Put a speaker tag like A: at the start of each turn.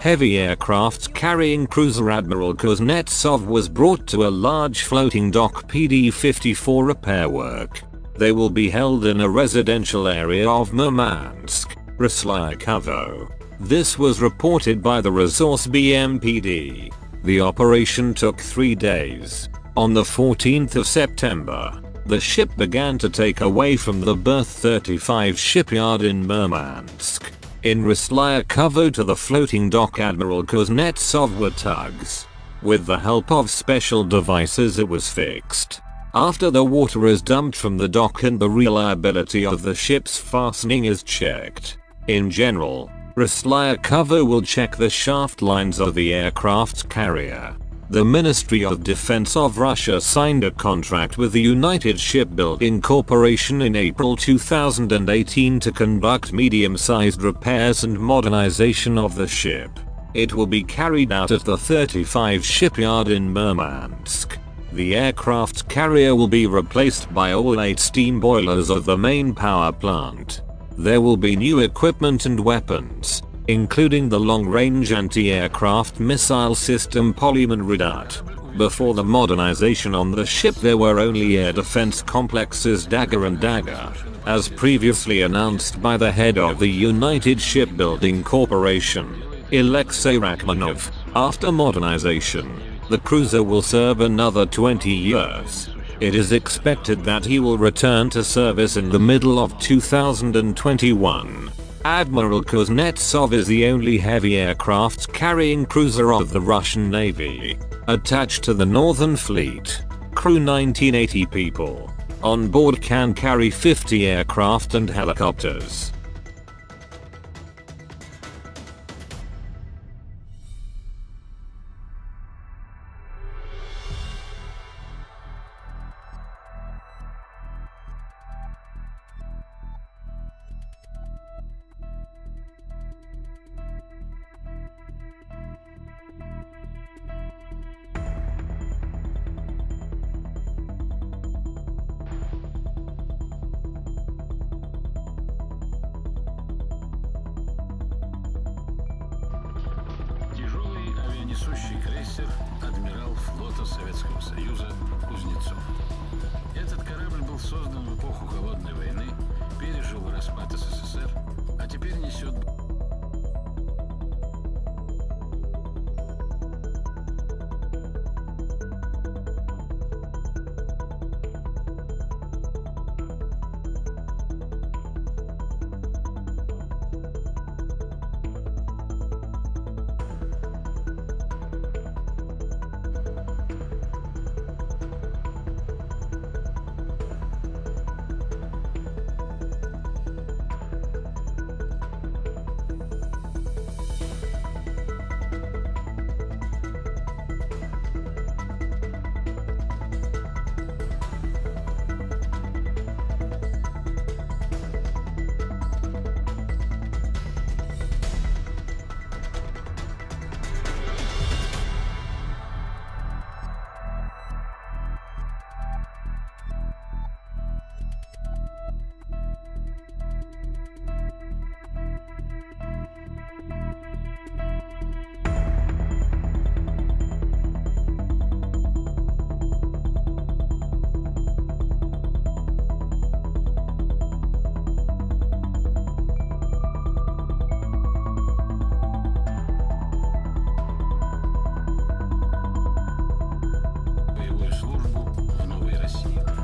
A: Heavy aircraft carrying cruiser Admiral Kuznetsov was brought to a large floating dock PD-50 for repair work. They will be held in a residential area of Murmansk, Roslyakovo. This was reported by the Resource BMPD. The operation took three days. On the 14th of September, the ship began to take away from the Berth 35 shipyard in Murmansk. In Roslyakovo to the floating dock Admiral Kuznetsov were tugs. With the help of special devices it was fixed. After the water is dumped from the dock and the reliability of the ship's fastening is checked. In general, Roslyakovo will check the shaft lines of the aircraft carrier. The Ministry of Defense of Russia signed a contract with the United Shipbuilding Corporation in April 2018 to conduct medium-sized repairs and modernization of the ship. It will be carried out at the 35 shipyard in Murmansk. The aircraft carrier will be replaced by all 8 steam boilers of the main power plant. There will be new equipment and weapons including the long-range anti-aircraft missile system Polyment-Redut. Before the modernization on the ship there were only air defense complexes Dagger and Dagger, as previously announced by the head of the United Shipbuilding Corporation, Alexei Rakhmanov. After modernization, the cruiser will serve another 20 years. It is expected that he will return to service in the middle of 2021. Admiral Kuznetsov is the only heavy aircraft carrying cruiser of the Russian Navy. Attached to the Northern Fleet. Crew 1980 people. On board can carry 50 aircraft and helicopters.
B: Авианесущий крейсер «Адмирал флота Советского Союза» Кузнецов. Этот корабль был создан в эпоху Холодной войны, пережил распад Thank you.